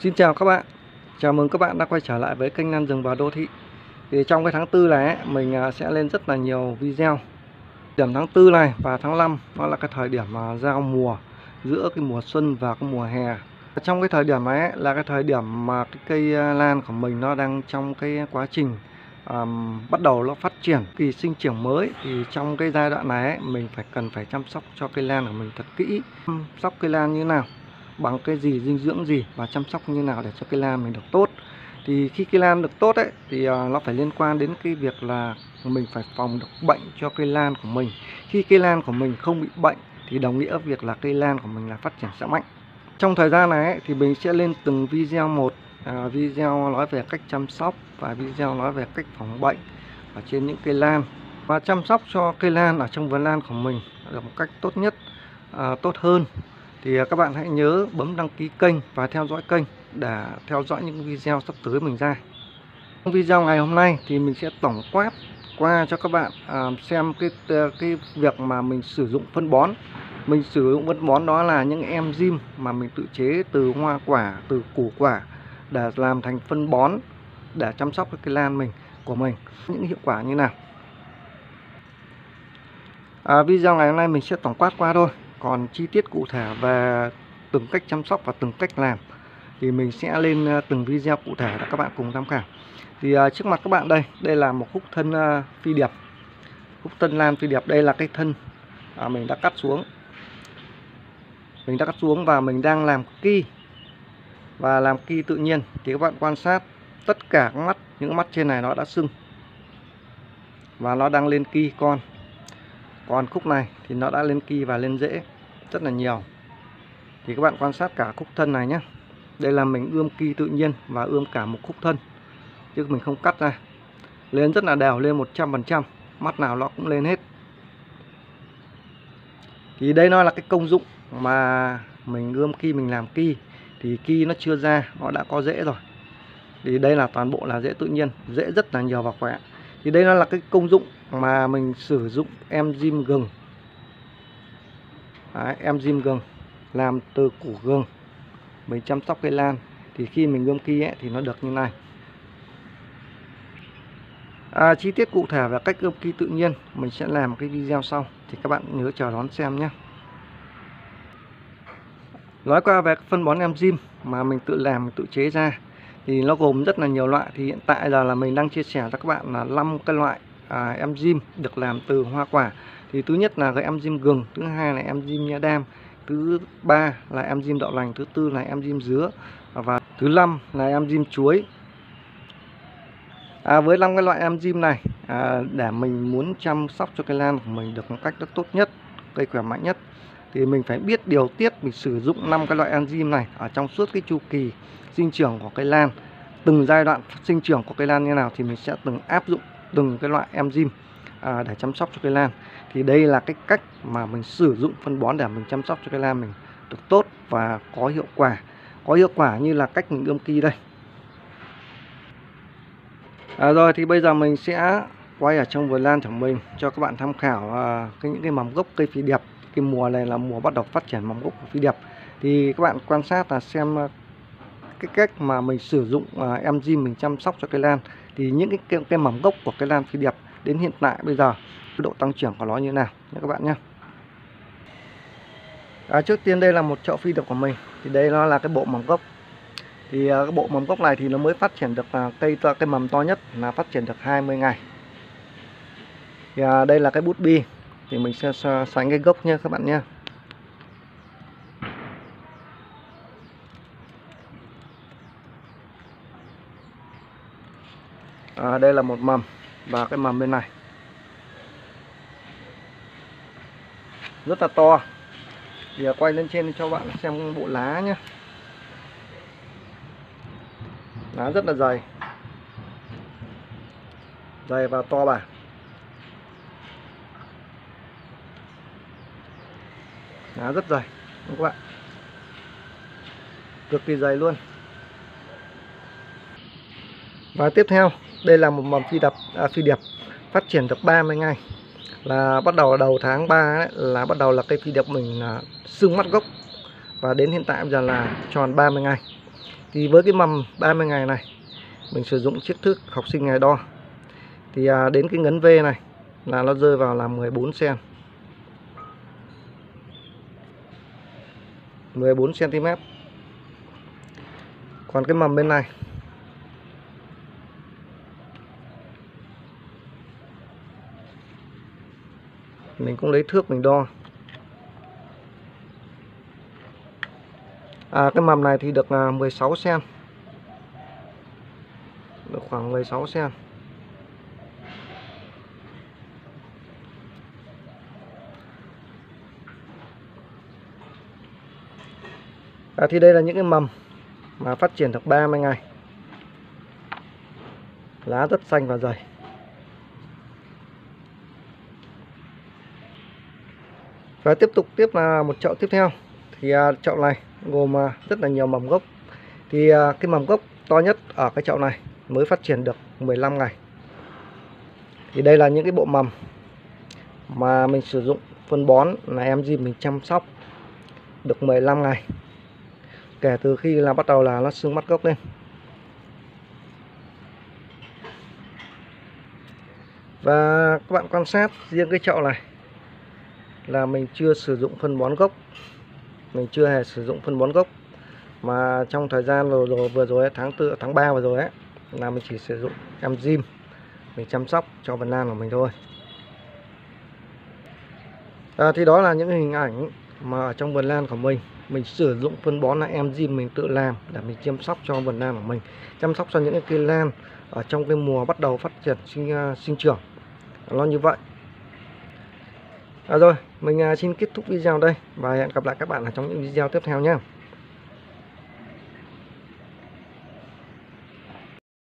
Xin chào các bạn. Chào mừng các bạn đã quay trở lại với kênh Lan rừng và đô thị. Thì trong cái tháng tư này ấy, mình à, sẽ lên rất là nhiều video. Điểm tháng tư này và tháng 5 nó là cái thời điểm mà giao mùa giữa cái mùa xuân và cái mùa hè. Trong cái thời điểm này ấy, là cái thời điểm mà cái cây à, lan của mình nó đang trong cái quá trình um, bắt đầu nó phát triển kỳ sinh trưởng mới. Thì trong cái giai đoạn này ấy, mình phải cần phải chăm sóc cho cây lan của mình thật kỹ. Chăm sóc cây lan như thế nào? Bằng cái gì dinh dưỡng gì và chăm sóc như nào để cho cây lan mình được tốt. Thì khi cây lan được tốt ấy thì à, nó phải liên quan đến cái việc là mình phải phòng được bệnh cho cây lan của mình. Khi cây lan của mình không bị bệnh thì đồng nghĩa việc là cây lan của mình là phát triển sẽ mạnh. Trong thời gian này ấy, thì mình sẽ lên từng video một à, video nói về cách chăm sóc và video nói về cách phòng bệnh ở trên những cây lan. Và chăm sóc cho cây lan ở trong vườn lan của mình được một cách tốt nhất à, tốt hơn thì à, các bạn hãy nhớ bấm đăng ký kênh và theo dõi kênh để theo dõi những video sắp tới mình ra. Trong video ngày hôm nay thì mình sẽ tổng quát qua cho các bạn à, xem cái à, cái việc mà mình sử dụng phân bón. Mình sử dụng phân bón đó là những enzyme mà mình tự chế từ hoa quả từ củ quả để làm thành phân bón để chăm sóc cái cây lan mình của mình. Những hiệu quả như nào? À, video ngày hôm nay mình sẽ tổng quát qua thôi còn chi tiết cụ thể về từng cách chăm sóc và từng cách làm thì mình sẽ lên ờ, từng video cụ thể để các bạn cùng tham khảo. Thì uh, trước mặt các bạn đây đây là một khúc thân uh, phi điệp. Khúc thân lan phi điệp đây là cái thân à, mình đã cắt xuống. Mình đã cắt xuống và mình đang làm ki và làm ki tự nhiên thì các bạn quan sát tất cả các mắt những mắt trên này nó đã sưng và nó đang lên ki con còn khúc này thì nó đã lên kỳ và lên rễ rất là nhiều. Thì các bạn quan sát cả khúc thân này nhé. Đây là mình ươm kỳ tự nhiên và ươm cả một khúc thân, chứ mình không cắt ra. Lên rất là đều, lên 100% mắt nào nó cũng lên hết. Thì đây nó là cái công dụng mà mình ươm ki mình làm ki thì ki nó chưa ra, nó đã có rễ rồi. Thì đây là toàn bộ là rễ tự nhiên rễ rất là nhiều và khỏe thì đây nó là cái công dụng mà mình sử dụng enzyme gừng. Đấy, enzyme gừng làm từ củ gừng. Mình chăm sóc cây lan. Thì khi mình ngâm ki ấy, thì nó được như này. À, chi tiết cụ thể và cách ngâm ki tự nhiên mình sẽ làm cái video sau. Thì các bạn nhớ chờ đón xem nhé. Nói qua về phân bón enzyme mà mình tự làm mình tự chế ra thì nó gồm rất là nhiều loại. Thì hiện tại giờ là mình đang chia sẻ cho các bạn là 5 cái loại à, enzyme được làm từ hoa quả. Thì thứ nhất là cái enzyme gừng thứ hai là enzyme nha đam thứ ba là enzyme đậu lành thứ tư là enzyme dứa và thứ năm là enzyme chuối. À, với năm cái loại enzyme này à, để mình muốn chăm sóc cho cây lan của mình được một cách rất tốt nhất cây khỏe mạnh nhất thì mình phải biết điều tiết mình sử dụng năm cái loại enzyme này ở trong suốt cái chu kỳ sinh trưởng của cây lan. Từng giai đoạn sinh trưởng của cây lan như nào thì mình sẽ từng áp dụng từng cái loại enzyme à, để chăm sóc cho cây lan. Thì đây là cái cách mà mình sử dụng phân bón để mình chăm sóc cho cây lan mình được tốt và có hiệu quả. Có hiệu quả như là cách mình ươm kỳ đây. À, rồi thì bây giờ mình sẽ quay ở trong vườn lan của mình cho các bạn tham khảo à, cái những cái mầm gốc cây phi điệp cái mùa này là mùa bắt đầu phát triển mầm gốc của phi điệp thì các bạn quan sát là xem ờ, cái cách mà mình sử dụng ờ, uh, enzyme mình chăm sóc cho cây lan. Thì những cái, cái, cái mầm gốc của cây lan phi điệp đến hiện tại bây giờ cái độ tăng trưởng của nó như thế nào nhé các bạn nhé. À, trước tiên đây là một chậu phi điệp của mình. Thì đây nó là cái bộ mầm gốc. Thì uh, cái bộ mầm gốc này thì nó mới phát triển được uh, cây to, cây mầm to nhất là phát triển được 20 ngày. Thì uh, đây là cái bút bi thì mình sẽ so sánh cái gốc nha các bạn nhé à, đây là một mầm và cái mầm bên này. Rất là to. Thì à, quay lên trên cho bạn xem bộ lá nhé lá rất là dày. Dày và to bản lá rất dày các bạn? Cực kỳ dày luôn. Và tiếp theo đây là một mầm phi đập à, phi điệp phát triển được 30 ngày. Là bắt đầu đầu tháng 3 ấy, là bắt đầu là cây phi điệp mình là sưng mắt gốc. Và đến hiện tại bây giờ là tròn 30 ngày. Thì với cái mầm 30 ngày này mình sử dụng chiếc thước học sinh ngày đo. Thì à, đến cái ngấn V này là nó rơi vào là 14 cm 14 cm còn cái mầm bên này. Mình cũng lấy thước mình đo. À, cái mầm này thì được à, 16 cm được khoảng 16 cm à, thì đây là những cái mầm mà phát triển được 30 ngày. Lá rất xanh và dày. Và tiếp tục tiếp là một chậu tiếp theo. Thì à, chậu này gồm à, rất là nhiều mầm gốc. Thì à, cái mầm gốc to nhất ở cái chậu này mới phát triển được 15 ngày. Thì đây là những cái bộ mầm mà mình sử dụng phân bón là em gì mình chăm sóc được 15 ngày kể từ khi là bắt đầu là nó sưng mắt gốc lên. Và các bạn quan sát riêng cái chậu này là mình chưa sử dụng phân bón gốc. Mình chưa hề sử dụng phân bón gốc. Mà trong thời gian vừa rồi vừa rồi tháng tư tháng 3 vừa rồi ấy là mình chỉ sử dụng enzyme mình chăm sóc cho vườn lan của mình thôi. À, thì đó là những hình ảnh mà ở trong vườn lan của mình mình sử dụng phân bón là enzyme mình tự làm để mình chăm sóc cho vườn lan của mình chăm sóc cho những cái cây lan ở trong cái mùa bắt đầu phát triển sinh uh, sinh trưởng. Nó như vậy. À rồi mình uh, xin kết thúc video đây và hẹn gặp lại các bạn ở trong những video tiếp theo nhé.